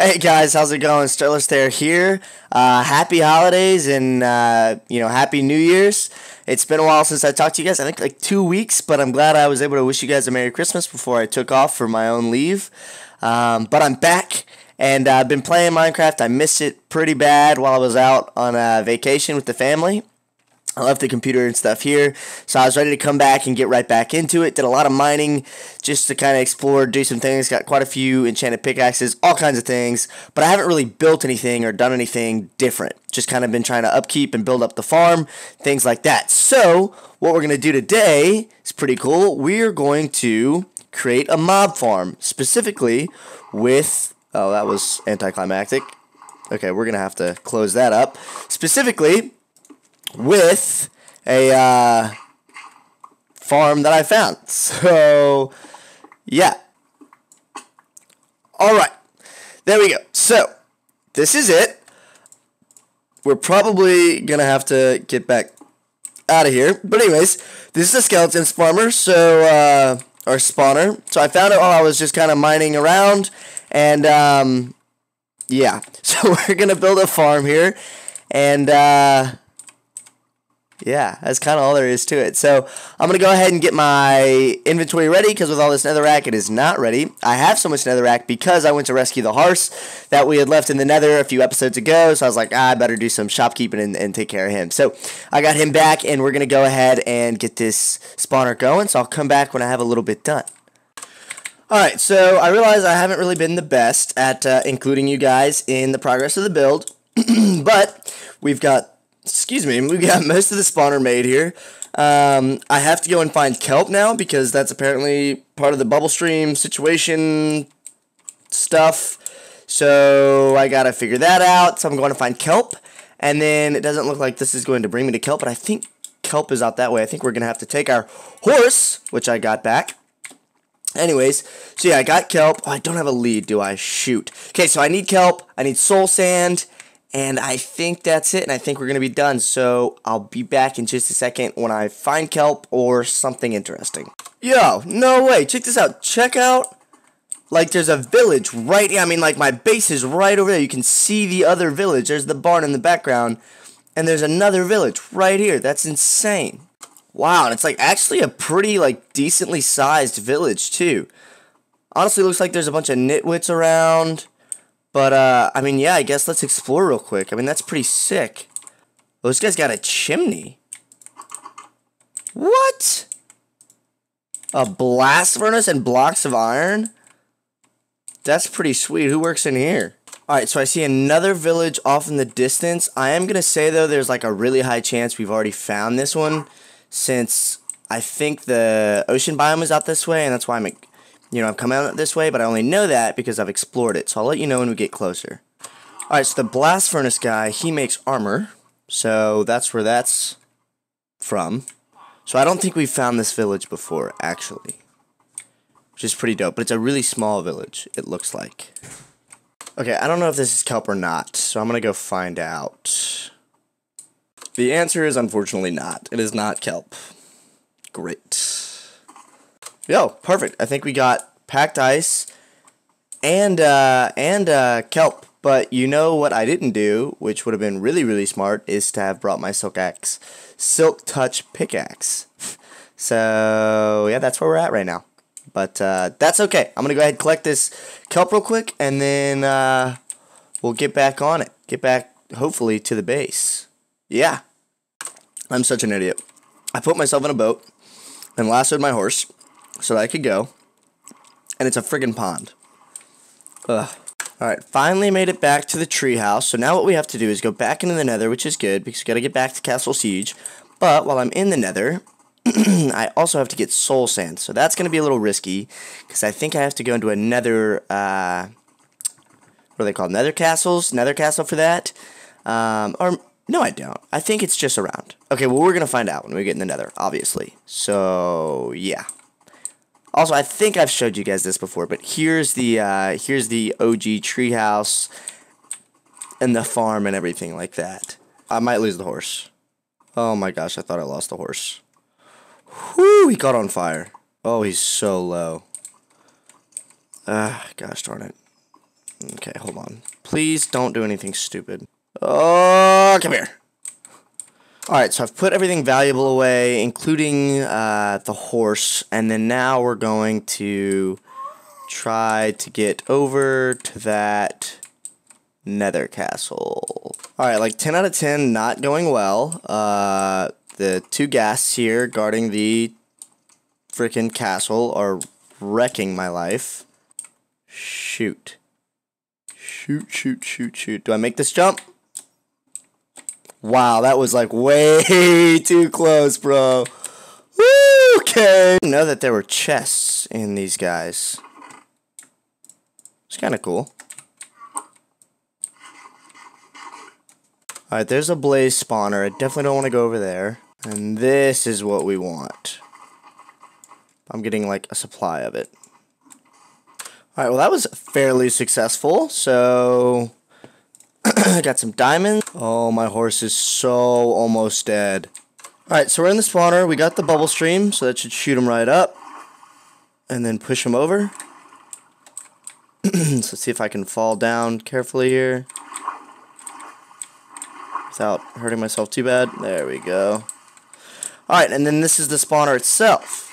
Hey guys, how's it going? Sterlistaire here. Uh, happy holidays and uh, you know happy New Year's. It's been a while since I talked to you guys. I think like two weeks, but I'm glad I was able to wish you guys a Merry Christmas before I took off for my own leave. Um, but I'm back and uh, I've been playing Minecraft. I missed it pretty bad while I was out on a vacation with the family. I left the computer and stuff here, so I was ready to come back and get right back into it. Did a lot of mining just to kind of explore, do some things. Got quite a few enchanted pickaxes, all kinds of things, but I haven't really built anything or done anything different. Just kind of been trying to upkeep and build up the farm, things like that. So, what we're going to do today is pretty cool. We're going to create a mob farm, specifically with. Oh, that was anticlimactic. Okay, we're going to have to close that up. Specifically with a uh, farm that I found. So, yeah. All right. There we go. So, this is it. We're probably going to have to get back out of here. But anyways, this is a skeleton farmer, so uh, or spawner. So I found it while I was just kind of mining around, and um, yeah. So we're gonna build a farm here, and uh, yeah, that's kind of all there is to it. So I'm going to go ahead and get my inventory ready because with all this netherrack, it is not ready. I have so much netherrack because I went to rescue the horse that we had left in the nether a few episodes ago. So I was like, ah, I better do some shopkeeping and, and take care of him. So I got him back and we're going to go ahead and get this spawner going. So I'll come back when I have a little bit done. Alright, so I realize I haven't really been the best at uh, including you guys in the progress of the build, but we've got excuse me, we got most of the spawner made here. Um, I have to go and find kelp now because that's apparently part of the bubble stream situation stuff. So I gotta figure that out. So I'm going to find kelp. And then it doesn't look like this is going to bring me to kelp, but I think kelp is out that way. I think we're gonna have to take our horse, which I got back. Anyways, so yeah, I got kelp. Oh, I don't have a lead, do I? Shoot. Okay, so I need kelp. I need soul sand. And I think that's it, and I think we're going to be done. So I'll be back in just a second when I find kelp or something interesting. Yo, no way. Check this out. Check out, like, there's a village right, I mean, like, my base is right over there. You can see the other village. There's the barn in the background, and there's another village right here. That's insane. Wow, and it's, like, actually a pretty, like, decently sized village, too. Honestly, looks like there's a bunch of nitwits around. But, uh, I mean, yeah, I guess let's explore real quick. I mean, that's pretty sick. This guy's got a chimney. What? A blast furnace and blocks of iron? That's pretty sweet. Who works in here? Alright, so I see another village off in the distance. I am going to say, though, there's like a really high chance we've already found this one. Since I think the ocean biome is out this way, and that's why I'm you know, I've come out this way, but I only know that because I've explored it. So I'll let you know when we get closer. Alright, so the blast furnace guy, he makes armor. So that's where that's from. So I don't think we've found this village before, actually. Which is pretty dope. But it's a really small village, it looks like. Okay, I don't know if this is kelp or not. So I'm to go find out. The answer is unfortunately not. It is not kelp. Great. Yo, perfect. I think we got packed ice and uh, and uh, kelp. But you know what I didn't do, which would have been really really smart, is to have brought my silk axe, silk touch pickaxe. so yeah, that's where we're at right now. But uh, that's okay. I'm gonna go ahead and collect this kelp real quick, and then uh, we'll get back on it. Get back, hopefully, to the base. Yeah. I'm such an idiot. I put myself in a boat and lassoed my horse so that I could go. And it's a friggin' pond. Ugh. Alright, finally made it back to the treehouse. So now what we have to do is go back into the nether, which is good, because we gotta get back to Castle Siege. But while I'm in the nether, I also have to get soul sand. So that's gonna be a little risky, because I think I have to go into another, uh, what are they called? Nether castles? Nether castle for that? Um, or, no I don't. I think it's just around. Okay, well we're gonna find out when we get in the nether, obviously. So, yeah. Also, I think I've showed you guys this before, but here's the uh, here's the OG treehouse and the farm and everything like that. I might lose the horse. Oh my gosh, I thought I lost the horse. Whoo, he caught on fire. Oh, he's so low. Ah, gosh darn it. Okay, hold on. Please don't do anything stupid. Oh, come here. Alright, so I've put everything valuable away, including uh, the horse, and then now we're going to try to get over to that nether castle. Alright, like 10 out of 10, not going well. Uh, the two ghasts here guarding the freaking castle are wrecking my life. Shoot. Shoot, shoot, shoot, shoot. Do I make this jump? Wow, that was like way too close, bro. Okay. Know that there were chests in these guys. It's kind of cool. Alright, there's a blaze spawner. I definitely don't want to go over there. And this is what we want. I'm getting like a supply of it. Alright, well that was fairly successful. So, got some diamonds. Oh, my horse is so almost dead. Alright, so we're in the spawner. We got the bubble stream, so that should shoot him right up. And then push him over. so let's see if I can fall down carefully here. Without hurting myself too bad. There we go. Alright, and then this is the spawner itself.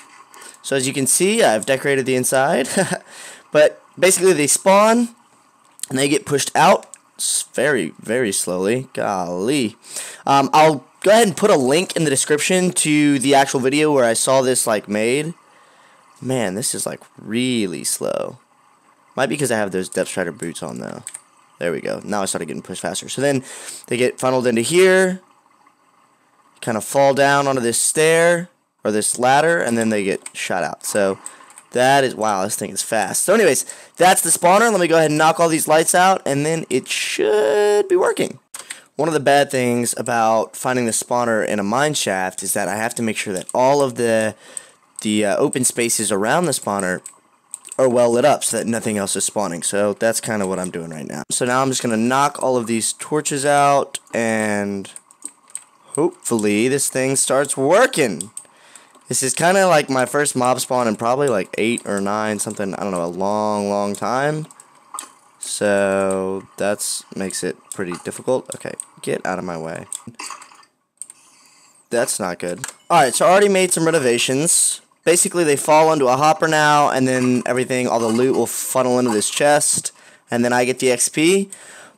So as you can see, I've decorated the inside. but basically they spawn, and they get pushed out very, very slowly. Golly. Um, I'll go ahead and put a link in the description to the actual video where I saw this like made. Man, this is like really slow. Might be because I have those Depth Strider boots on though. There we go. Now I started getting pushed faster. So then they get funneled into here. Kind of fall down onto this stair or this ladder and then they get shot out. So that is, wow, this thing is fast. So anyways, that's the spawner. Let me go ahead and knock all these lights out, and then it should be working. One of the bad things about finding the spawner in a mine shaft is that I have to make sure that all of the the uh, open spaces around the spawner are well lit up so that nothing else is spawning. So that's kind of what I'm doing right now. So now I'm just going to knock all of these torches out and hopefully this thing starts working. This is kind of like my first mob spawn in probably like 8 or 9, something, I don't know, a long, long time. So, that's makes it pretty difficult. Okay, get out of my way. That's not good. Alright, so I already made some renovations. Basically, they fall into a hopper now, and then everything, all the loot will funnel into this chest, and then I get the XP.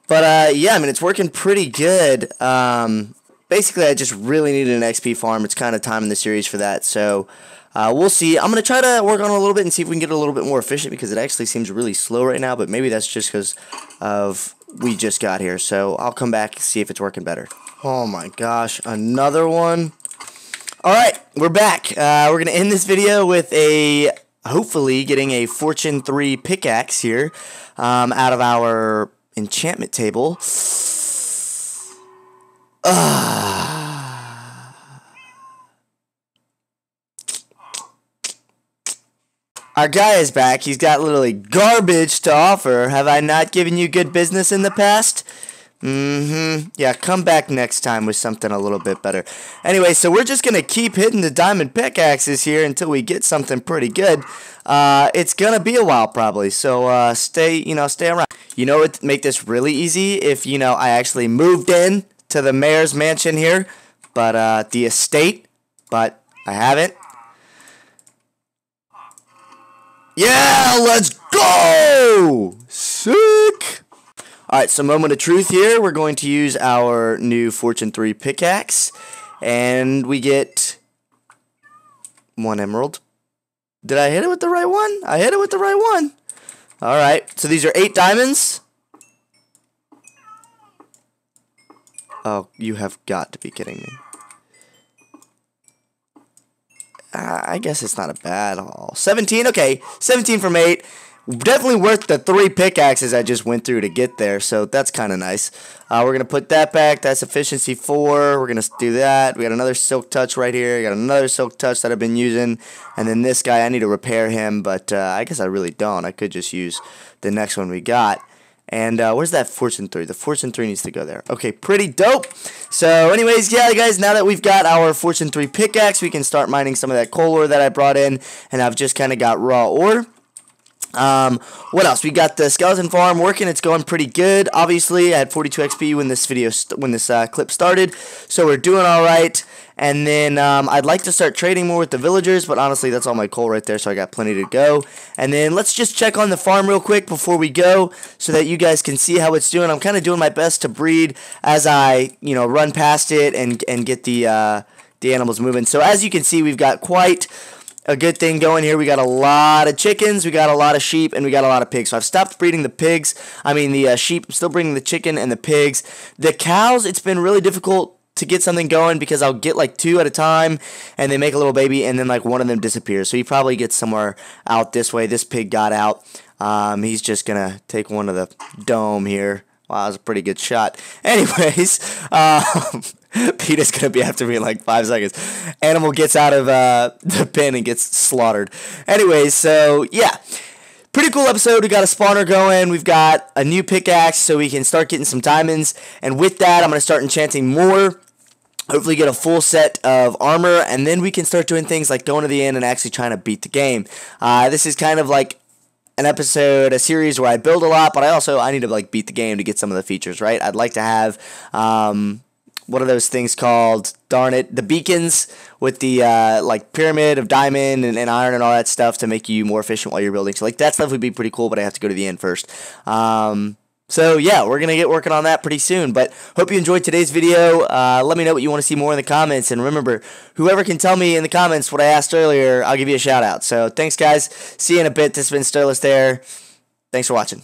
But, uh, yeah, I mean, it's working pretty good. Um, basically, I just really needed an XP farm. It's kind of time in the series for that. So uh, we'll see. I'm going to try to work on a little bit and see if we can get a little bit more efficient because it actually seems really slow right now. But maybe that's just because of we just got here. So I'll come back and see if it's working better. Oh my gosh, another one. All right, we're back. Uh, we're going to end this video with a hopefully getting a Fortune 3 pickaxe here um, out of our enchantment table. Our guy is back. He's got literally garbage to offer. Have I not given you good business in the past? Mm-hmm. Yeah, come back next time with something a little bit better. Anyway, so we're just going to keep hitting the diamond pickaxes here until we get something pretty good. Uh, it's going to be a while probably, so uh, stay, you know, stay around. You know what make this really easy? If, you know, I actually moved in to the mayor's mansion here, but uh, the estate, but I haven't. Yeah, let's go! Sick! Alright, so moment of truth here. We're going to use our new Fortune 3 pickaxe, and we get one emerald. Did I hit it with the right one? I hit it with the right one. Alright, so these are eight diamonds. Oh, you have got to be kidding me. I guess it's not a bad haul. 17, okay. 17 from 8. Definitely worth the three pickaxes I just went through to get there, so that's kind of nice. Uh, we're going to put that back. That's efficiency 4. We're going to do that. We got another silk touch right here. We got another silk touch that I've been using. And then this guy, I need to repair him, but uh, I guess I really don't. I could just use the next one we got. And uh, where's that Fortune 3? The Fortune 3 needs to go there. Okay, pretty dope. So anyways, yeah, guys, now that we've got our Fortune 3 pickaxe, we can start mining some of that coal ore that I brought in. And I've just kind of got raw ore. Um, what else? We got the skeleton farm working. It's going pretty good. Obviously, I had 42 XP when this video when this uh, clip started, so we're doing all right. And then um, I'd like to start trading more with the villagers, but honestly, that's all my coal right there, so I got plenty to go. And then let's just check on the farm real quick before we go, so that you guys can see how it's doing. I'm kind of doing my best to breed as I, you know, run past it and and get the uh, the animals moving. So as you can see, we've got quite a good thing going here. We got a lot of chickens, we got a lot of sheep, and we got a lot of pigs. So I've stopped breeding the pigs. I mean, the uh, sheep. I'm still breeding the chicken and the pigs. The cows, it's been really difficult to get something going because I'll get like two at a time and they make a little baby and then like one of them disappears. So he probably gets somewhere out this way. This pig got out. Um, he's just going to take one of the dome here. Wow, that was a pretty good shot. Anyways, um, Peter's gonna be after me in like five seconds. Animal gets out of uh, the pen and gets slaughtered. Anyways, so yeah. Pretty cool episode. We got a spawner going. We've got a new pickaxe so we can start getting some diamonds. And with that, I'm going to start enchanting more. Hopefully get a full set of armor. And then we can start doing things like going to the end and actually trying to beat the game. Uh, this is kind of like an episode, a series where I build a lot, but I also I need to like beat the game to get some of the features, right? I'd like to have um, what are those things called? Darn it, the beacons with the uh, like pyramid of diamond and, and, iron and all that stuff to make you more efficient while you're building. So like that stuff would be pretty cool, but I have to go to the end first. Um, so yeah, we're gonna get working on that pretty soon. But hope you enjoyed today's video. Uh, let me know what you want to see more in the comments, and remember, whoever can tell me in the comments what I asked earlier, I'll give you a shout out. So thanks, guys. See you in a bit. This has been Sterlistaire. Thanks for watching.